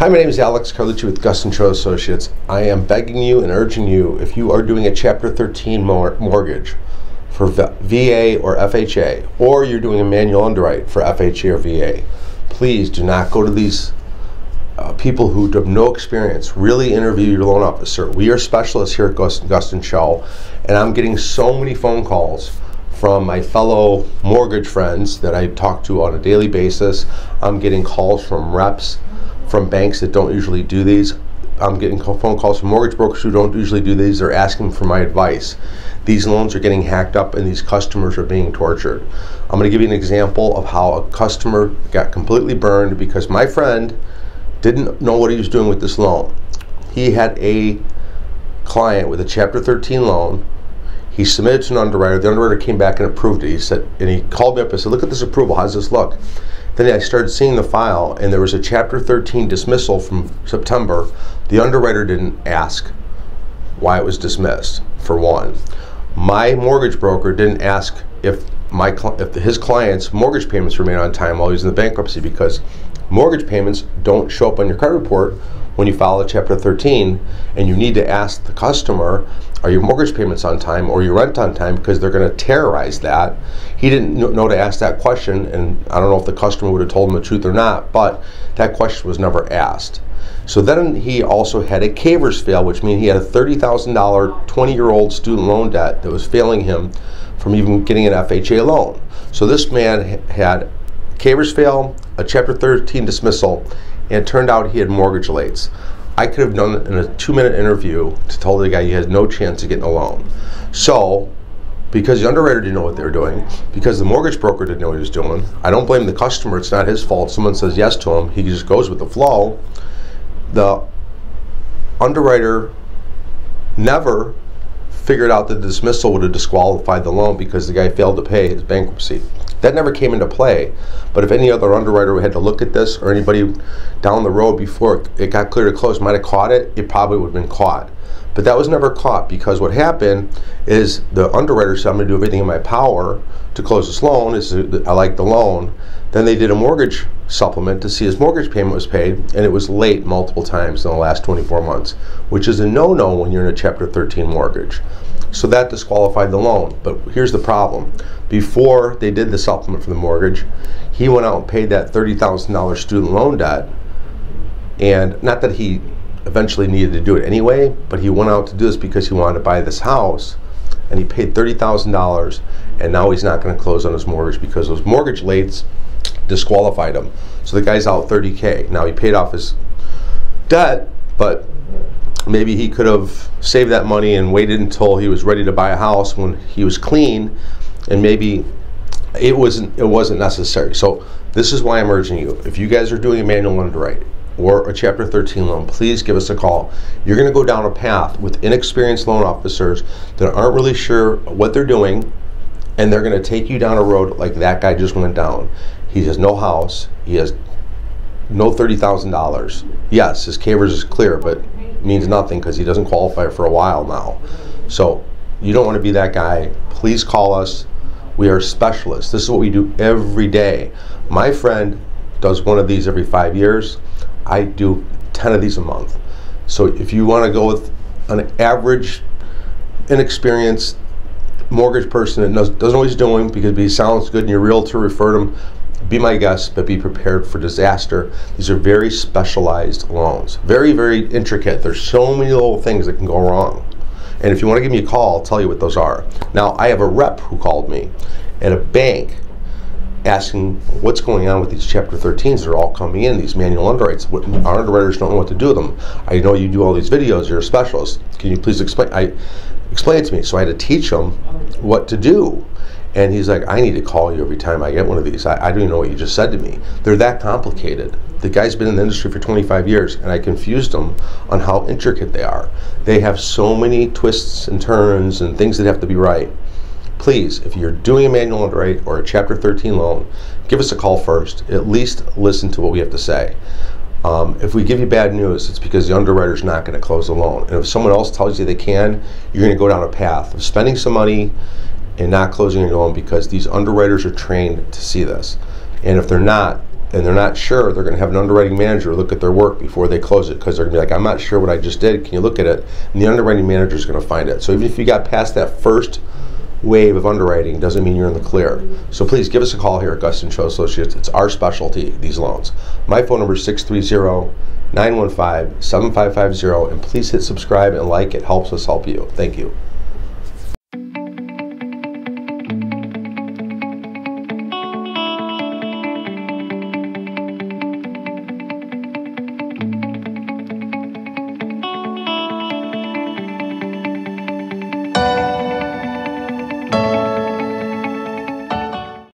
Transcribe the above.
Hi, my name is Alex Carlucci with Gustan Cho Associates. I am begging you and urging you, if you are doing a Chapter 13 mor- mortgage for VA or FHA, or you're doing a manual underwrite for FHA or VA, please do not go to these uh, people who have no experience. Really interview your loan officer. We are specialists here at Gus, Gustan Cho, and I'm getting so many phone calls from my fellow mortgage friends that I talk to on a daily basis. I'm getting calls from reps from banks that don't usually do these. I'm getting phone calls from mortgage brokers who don't usually do these. They're asking for my advice. These loans are getting hacked up and these customers are being tortured. I'm going to give you an example of how a customer got completely burned because my friend didn't know what he was doing with this loan. He had a client with a Chapter 13 loan. He submitted to an underwriter. The underwriter came back and approved it. He said, and he called me up and said, "Look at this approval. How's this look?" Then I started seeing the file, and there was a Chapter 13 dismissal from September. The underwriter didn't ask why it was dismissed, for one. My mortgage broker didn't ask if my if his client's mortgage payments remain on time while he's in the bankruptcy because mortgage payments don't show up on your credit report when you file a Chapter 13, and you need to ask the customer are your mortgage payments on time or your rent on time because they're going to terrorize that. He didn't know to ask that question, and I don't know if the customer would have told him the truth or not, but that question was never asked. So then he also had a CAIVRS fail, which means he had a $30,000 20 year old student loan debt that was failing him from even getting an FHA loan. So this man had CAIVRS fail, a Chapter 13 dismissal, and it turned out he had mortgage lates. I could have done in a two minute interview to tell the guy he has no chance of getting a loan. So, because the underwriter didn't know what they were doing, because the mortgage broker didn't know what he was doing, I don't blame the customer. It's not his fault. Someone says yes to him, he just goes with the flow. The underwriter never figured out that the dismissal would have disqualified the loan because the guy failed to pay his bankruptcy. That never came into play. But if any other underwriter had to look at this or anybody down the road before it got clear to close might have caught it, it probably would have been caught. But that was never caught because what happened is the underwriter said, I'm going to do everything in my power to close this loan. Is I like the loan. Then they did a mortgage supplement to see his mortgage payment was paid, and it was late multiple times in the last 24 months, which is a no no when you're in a Chapter 13 mortgage. So that disqualified the loan. But here's the problem. Before they did the supplement for the mortgage, he went out and paid that $30,000 student loan debt. And not that he eventually needed to do it anyway, but he went out to do this because he wanted to buy this house and he paid $30,000 and now he's not going to close on his mortgage because those mortgage lates disqualified him. So the guy's out 30K. Now he paid off his debt, but maybe he could have saved that money and waited until he was ready to buy a house when he was clean and maybe it wasn't it wasn't necessary. So this is why i'm urging you. If you guys are doing a manual underwrite or a chapter 13 loan please give us a call. You're going to go down a path with inexperienced loan officers that aren't really sure what they're doing and they're going to take you down a road like that guy just went down. He has no house. He has no $30,000 yes his CAIVRS is clear but means nothing because he doesn't qualify for a while now. So you don't want to be that guy. Please call us. We are specialists. This is what we do every day. My friend does one of these every five years. I do 10 of these a month. So if you want to go with an average, inexperienced mortgage person that doesn't what he's doing because he sounds good and your realtor referred him, be my guest, but be prepared for disaster. These are very specialized loans, very, very intricate. There's so many little things that can go wrong. And if you want to give me a call, I'll tell you what those are. Now, I have a rep who called me at a bank asking what's going on with these Chapter 13s that are all coming in, these manual underwrites. What, our underwriters don't know what to do with them. I know you do all these videos, you're a specialist. Can you please explain? I explain it to me. So I had to teach them what to do. And he's like, I need to call you every time I get one of these. I, I don't even know what you just said to me. They're that complicated. The guy's been in the industry for 25 years, and I confused him on how intricate they are. They have so many twists and turns and things that have to be right. Please, if you're doing a manual underwrite or a Chapter 13 loan, give us a call first. At least listen to what we have to say. Um, if we give you bad news, it's because the underwriter's not going to close the loan. And if someone else tells you they can, you're going to go down a path of spending some money and not closing your loan because these underwriters are trained to see this. And if they're not, and they're not sure, they're going to have an underwriting manager look at their work before they close it because they're going to be like, I'm not sure what I just did. Can you look at it? And the underwriting manager is going to find it. So even if you got past that first wave of underwriting, doesn't mean you're in the clear. So please give us a call here at Gustan Cho Associates. It's our specialty, these loans. My phone number is 630 915 7550, and please hit subscribe and like. It helps us help you. Thank you.